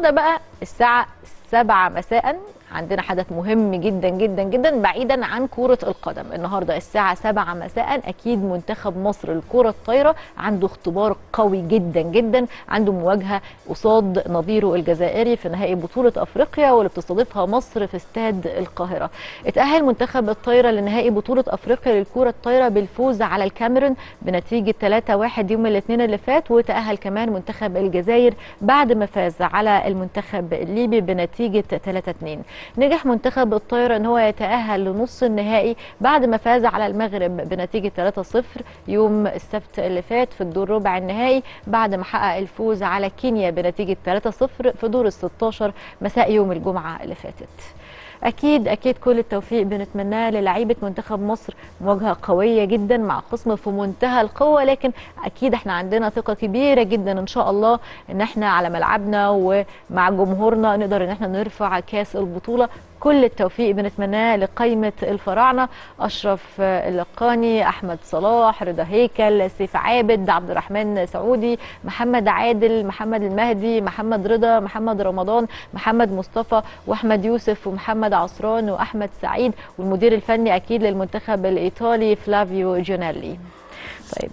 النهارده بقى الساعة 7 مساء. عندنا حدث مهم جدا جدا جدا بعيدا عن كرة القدم. النهارده الساعة 7 مساء أكيد منتخب مصر للكرة الطايرة عنده اختبار قوي جدا جدا عنده مواجهة قصاد نظيره الجزائري في نهائي بطولة أفريقيا واللي بتستضيفها مصر في استاد القاهرة. اتأهل منتخب الطايرة لنهائي بطولة أفريقيا للكرة الطايرة بالفوز على الكاميرون بنتيجة 3-1 يوم الاثنين اللي فات وتأهل كمان منتخب الجزائر بعد ما فاز على المنتخب الليبي بنتيجة 3-2 نجح منتخب الطايرة إن هو يتأهل لنص النهائي بعد ما فاز على المغرب بنتيجة 3-0 يوم السبت اللي فات في الدور ربع النهائي بعد ما حقق الفوز على كينيا بنتيجة 3-0 في دور ال 16 مساء يوم الجمعة اللي فاتت. أكيد أكيد كل التوفيق بنتمناه للعيبه منتخب مصر. مواجهة قوية جدا مع خصم في منتهى القوة لكن أكيد إحنا عندنا ثقة كبيرة جدا إن شاء الله إن إحنا على ملعبنا ومع جمهورنا نقدر إن إحنا نرفع كأس البطولة كل التوفيق بنتمناه لقائمه الفراعنة أشرف اللقاني أحمد صلاح رضا هيكل سيف عابد عبد الرحمن سعودي محمد عادل محمد المهدي محمد رضا محمد رمضان محمد مصطفى وأحمد يوسف ومحمد عصران وأحمد سعيد والمدير الفني أكيد للمنتخب الإيطالي فلافيو جونيلي طيب